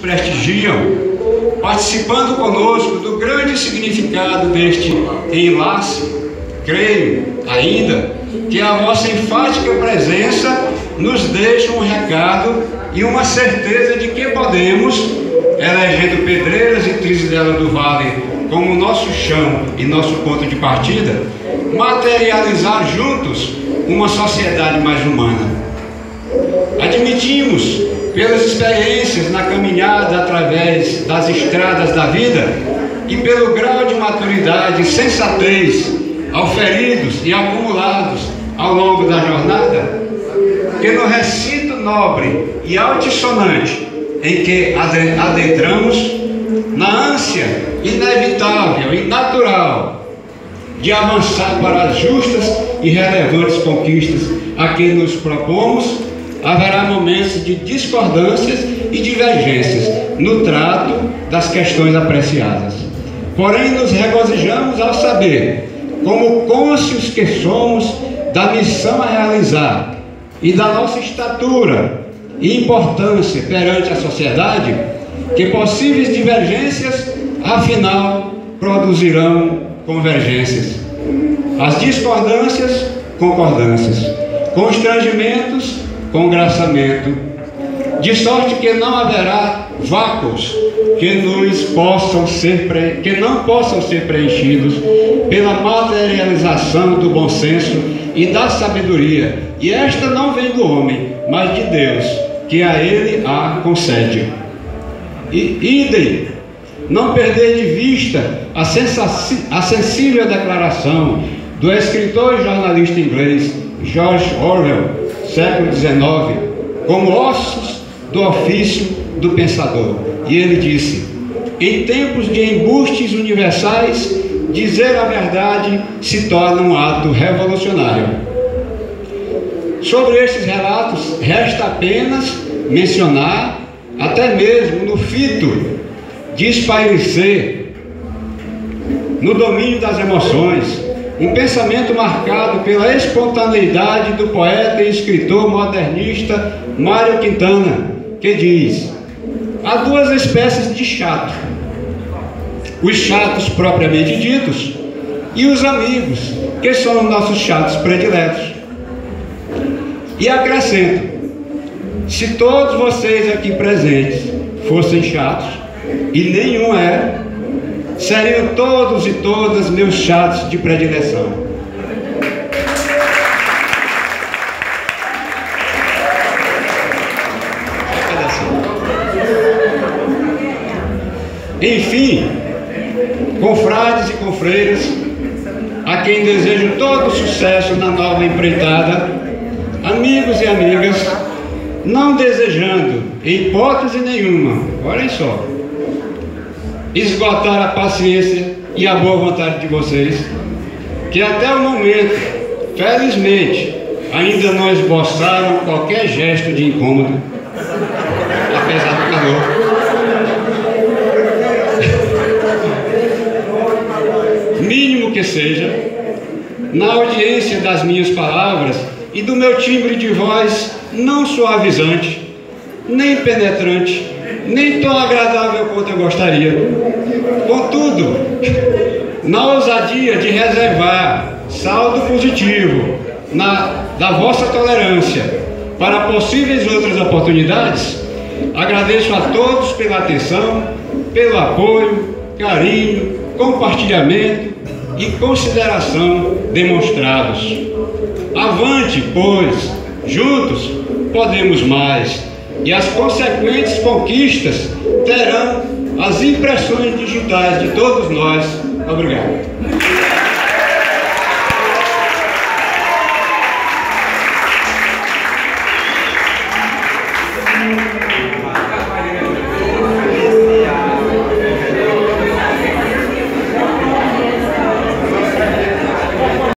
prestigiam, participando conosco do grande significado deste enlace, creio ainda que a vossa enfática presença nos deixa um recado e uma certeza de que podemos, elegendo Pedreiras e Trizidela do Vale como nosso chão e nosso ponto de partida, materializar juntos uma sociedade mais humana. Admitimos, pelas experiências na caminhada através das estradas da vida e pelo grau de maturidade e sensatez auferidos e acumulados ao longo da jornada, que no recinto nobre e altissonante em que adentramos, na ânsia inevitável e natural de avançar para as justas e relevantes conquistas a que nos propomos, haverá momentos de discordâncias e divergências no trato das questões apreciadas. Porém, nos regozijamos ao saber, como cônscios que somos, da missão a realizar e da nossa estatura e importância perante a sociedade, que possíveis divergências, afinal, produzirão convergências. As discordâncias, concordâncias. Constrangimentos, congraçamento. De sorte que não haverá vácuos que nos possam ser que não possam ser preenchidos pela materialização do bom senso e da sabedoria. E esta não vem do homem, mas de Deus, que a ele a concede. E idem, não perder de vista a, a sensível declaração do escritor e jornalista inglês George Orwell, século XIX, como ossos do ofício do pensador. E ele disse: em tempos de embustes universais, dizer a verdade se torna um ato revolucionário. Sobre estes relatos, resta apenas mencionar, até mesmo no fito de espairecer, no domínio das emoções, um pensamento marcado pela espontaneidade do poeta e escritor modernista Mário Quintana, que diz: há duas espécies de chato: os chatos propriamente ditos e os amigos, que são os nossos chatos prediletos. E acrescento: se todos vocês aqui presentes fossem chatos, e nenhum é, seriam todos e todas meus chatos de predileção. Enfim, confrades e confreiras, a quem desejo todo sucesso na nova empreitada, amigos e amigas, não desejando, em hipótese nenhuma, olhem só, esgotar a paciência e a boa vontade de vocês, que até o momento, felizmente, ainda não esboçaram qualquer gesto de incômodo, apesar do calor. Mínimo que seja, na audiência das minhas palavras e do meu timbre de voz não suavizante, nem penetrante, nem tão agradável quanto eu gostaria. Contudo, na ousadia de reservar saldo positivo na, da vossa tolerância para possíveis outras oportunidades, agradeço a todos pela atenção, pelo apoio, carinho, compartilhamento e consideração demonstrados. Avante, pois, juntos podemos mais e as consequentes conquistas terão as impressões digitais de todos nós. Obrigado.